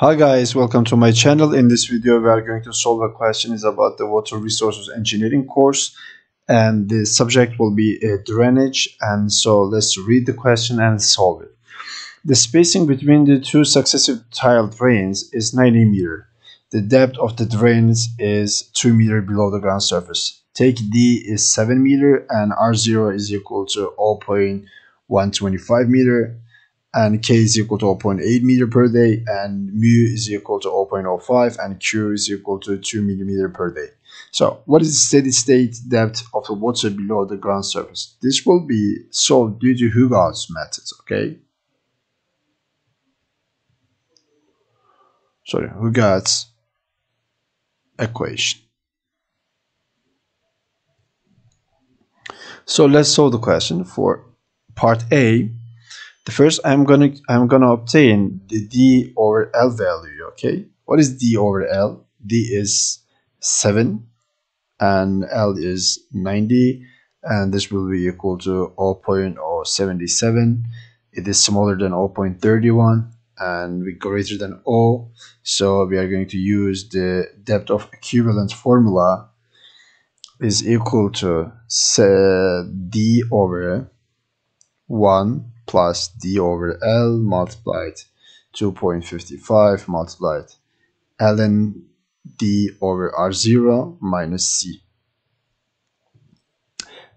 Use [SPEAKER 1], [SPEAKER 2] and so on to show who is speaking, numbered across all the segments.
[SPEAKER 1] Hi guys, welcome to my channel. In this video, we are going to solve a question is about the water resources engineering course and the subject will be uh, drainage and so let's read the question and solve it. The spacing between the two successive tile drains is 90 meter. The depth of the drains is 2 meter below the ground surface. Take D is 7 meter and R0 is equal to 0.125 meter and k is equal to 0.8 meter per day and mu is equal to 0.05 and q is equal to 2 millimeter per day. So what is the steady state depth of the water below the ground surface? This will be solved due to Hooghoudt's methods, okay? Sorry, Hooghoudt's equation. So let's solve the question for part A the first I'm gonna I'm gonna obtain the d over l value okay? What is d over l? D is 7 and l is 90 and this will be equal to 0.077 it is smaller than 0.31 and we greater than 0 so we are going to use the depth of equivalence formula is equal to d over 1 plus d over L multiplied 2.55 multiplied ln d over R0 minus C.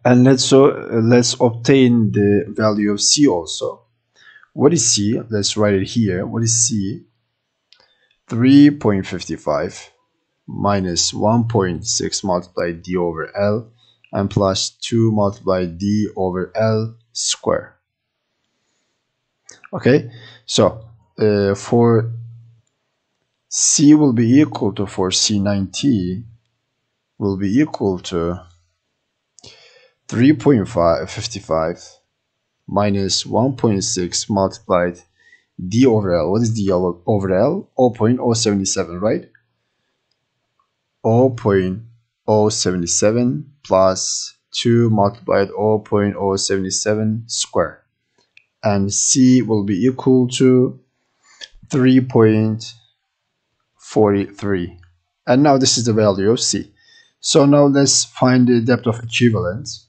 [SPEAKER 1] And let's so let's obtain the value of C also. What is C? Let's write it here. What is C? 3.55 minus 1.6 multiplied d over L and plus 2 multiplied d over L square okay? So uh, for c will be equal to for c90 will be equal to 3.55 minus 1.6 multiplied d over l. What is d over l? 0.077 right? 0.077 plus 2 multiplied 0.077 square and C will be equal to 3.43 and now this is the value of C. So now let's find the depth of equivalence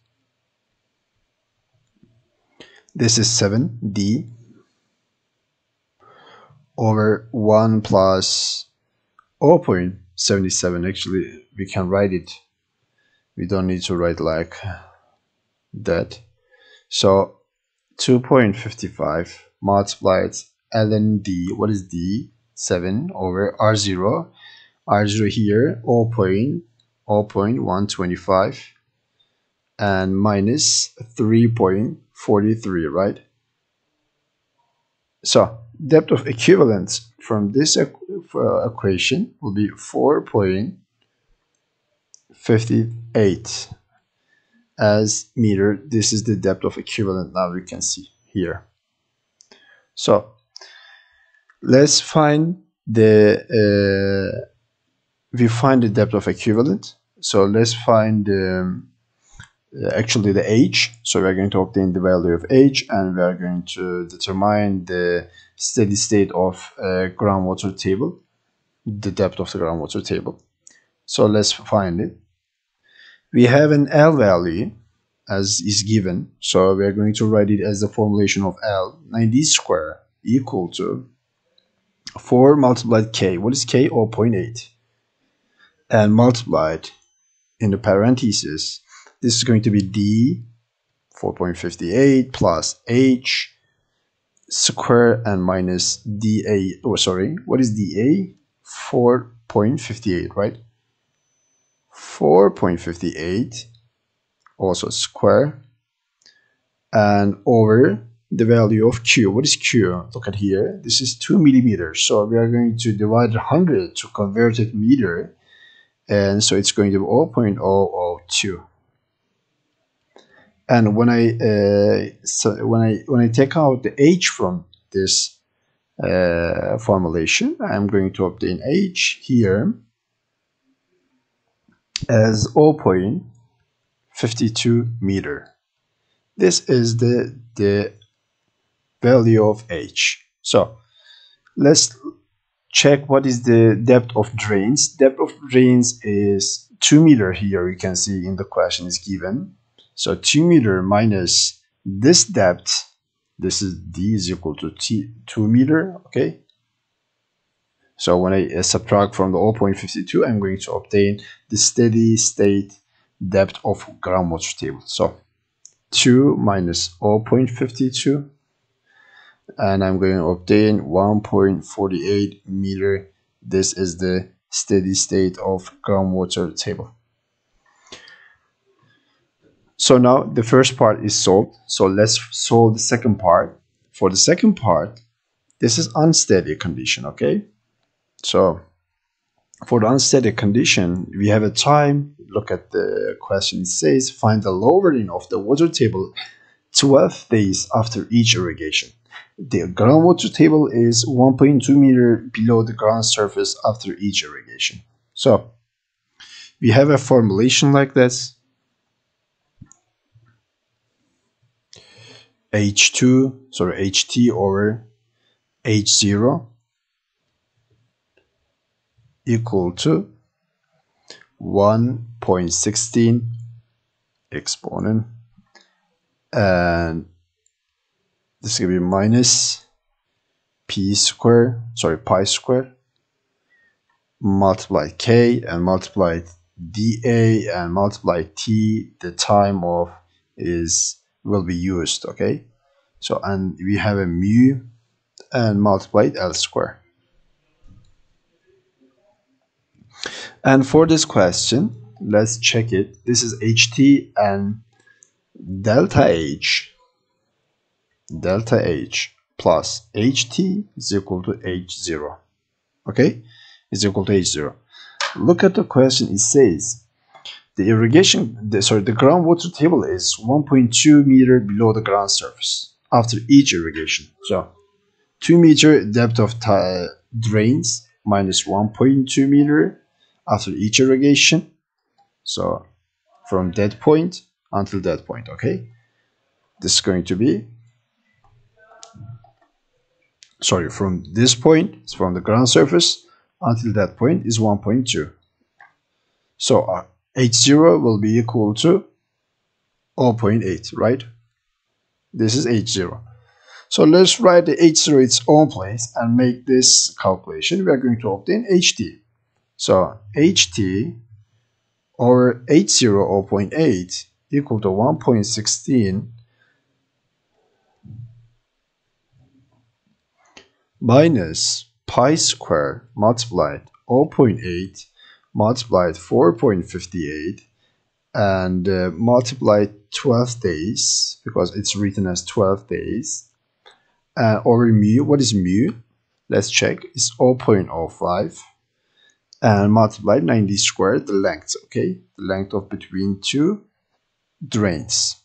[SPEAKER 1] this is 7D over 1 plus 0.77 actually we can write it. We don't need to write like that. So 2.55 multiplied ln d what is d? 7 over r0 r0 here 0 0.125 and minus 3.43 right? So depth of equivalence from this uh, equation will be 4.58 as meter this is the depth of equivalent now we can see here. So let's find the uh, we find the depth of equivalent. So let's find um, actually the h. So we are going to obtain the value of h and we are going to determine the steady state of uh, groundwater table the depth of the groundwater table. So let's find it we have an L value as is given. So we are going to write it as the formulation of L 90 square equal to 4 multiplied K. What is K? 0.8. And multiplied in the parentheses. This is going to be D 4.58 plus H square and minus DA. Oh, sorry. What is DA? 4.58, right? 4.58 also square and over the value of q. What is q? Look at here. This is 2 millimeters so we are going to divide 100 to convert it meter and so it's going to be 0.002 and when i uh, so when i when i take out the h from this uh, formulation i'm going to obtain h here as 0.52 meter. This is the, the value of h. So let's check what is the depth of drains. Depth of drains is 2 meter here you can see in the question is given. So 2 meter minus this depth, this is d is equal to t 2 meter, okay? So when I subtract from the 0.52, I'm going to obtain the steady state depth of groundwater table. So 2 minus 0.52 and I'm going to obtain 1.48 meter. This is the steady state of groundwater table. So now the first part is solved. So let's solve the second part. For the second part, this is unsteady condition, okay? So for the unsteady condition, we have a time. Look at the question. It says find the lowering of the water table 12 days after each irrigation. The groundwater table is 1.2 meter below the ground surface after each irrigation. So we have a formulation like this. H2, sorry, HT over H0 equal to 1.16 exponent. And this is going to be minus p square sorry pi square multiply k and multiply dA and multiply t the time of is will be used okay? So and we have a mu and multiplied L square And for this question, let's check it. This is ht and delta h delta h plus ht is equal to h0. Okay, is equal to h0. Look at the question. It says the irrigation, the, sorry, the groundwater table is 1.2 meter below the ground surface after each irrigation. So 2 meter depth of drains minus 1.2 meter after each irrigation. So from that point until that point okay? This is going to be sorry from this point from the ground surface until that point is 1.2 so uh, h0 will be equal to 0.8 right? This is h0 so let's write the h0 its own place and make this calculation. We are going to obtain ht so ht over h0 0.8 equal to 1.16 minus pi square multiplied 0.8 multiplied 4.58 and uh, multiplied 12 days because it's written as 12 days uh, over mu what is mu? Let's check. It's 0.05 and multiply 90 squared the length okay? The length of between two drains.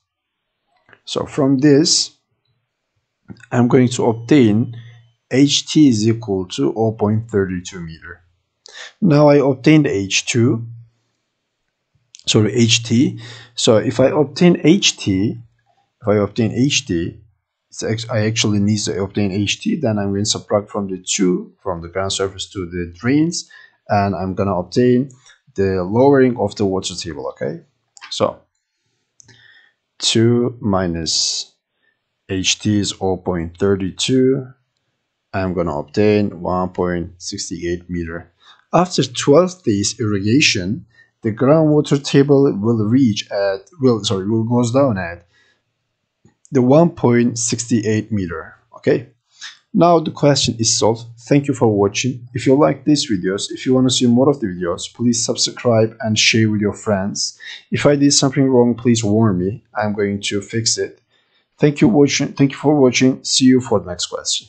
[SPEAKER 1] So from this I'm going to obtain ht is equal to 0.32 meter. Now I obtained h2 sorry ht so if I obtain ht if I obtain ht I actually need to obtain ht then I'm going to subtract from the 2 from the ground surface to the drains and I'm gonna obtain the lowering of the water table okay? So 2 minus ht is 0.32 I'm gonna obtain 1.68 meter. After 12 days irrigation the groundwater table will reach at will sorry will goes down at the 1.68 meter okay now the question is solved. Thank you for watching. If you like these videos, if you want to see more of the videos, please subscribe and share with your friends. If I did something wrong, please warn me. I'm going to fix it. Thank you watching. Thank you for watching. See you for the next question.